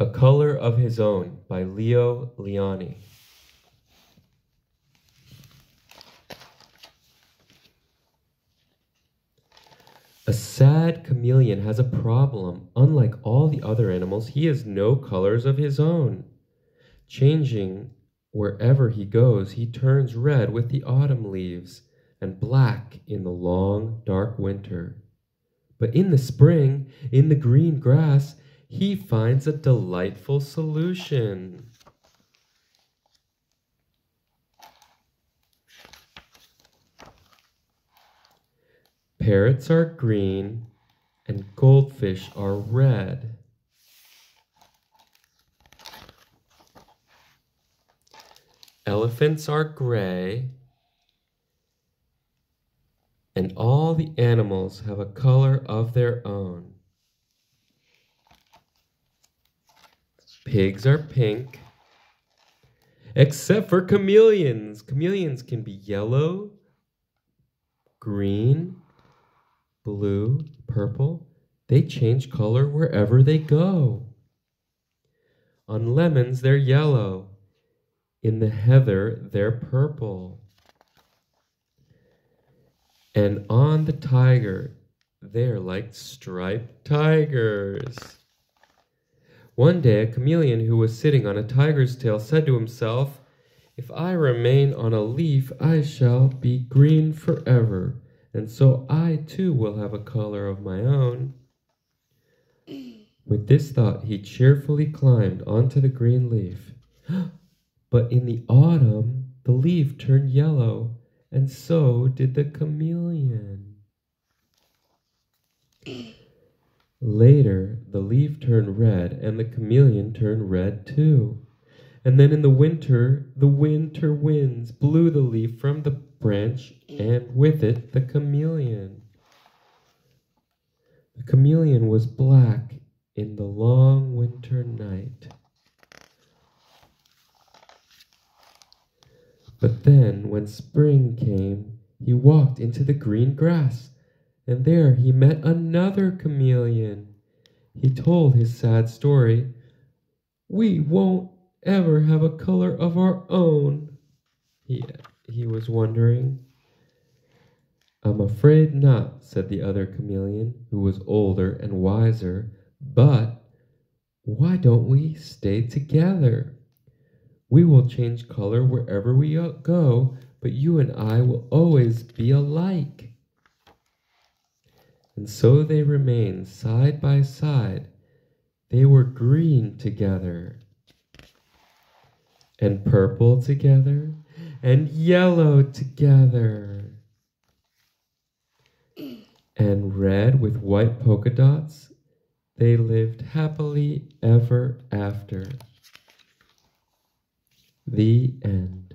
A Color of His Own by Leo Lionni. A sad chameleon has a problem. Unlike all the other animals, he has no colors of his own. Changing wherever he goes, he turns red with the autumn leaves and black in the long, dark winter. But in the spring, in the green grass, he finds a delightful solution. Parrots are green and goldfish are red. Elephants are gray and all the animals have a color of their own. Pigs are pink, except for chameleons. Chameleons can be yellow, green, blue, purple. They change color wherever they go. On lemons, they're yellow. In the heather, they're purple. And on the tiger, they're like striped tigers. One day, a chameleon who was sitting on a tiger's tail said to himself, If I remain on a leaf, I shall be green forever, and so I too will have a color of my own. With this thought, he cheerfully climbed onto the green leaf. But in the autumn, the leaf turned yellow, and so did the chameleon. Later, the leaf turned red, and the chameleon turned red too. And then in the winter, the winter winds blew the leaf from the branch, and with it the chameleon. The chameleon was black in the long winter night. But then, when spring came, he walked into the green grass, and there he met another chameleon. He told his sad story. We won't ever have a color of our own, he, he was wondering. I'm afraid not, said the other chameleon, who was older and wiser. But why don't we stay together? We will change color wherever we go, but you and I will always be alike. And so they remained side by side. They were green together, and purple together, and yellow together, and red with white polka dots. They lived happily ever after. The end.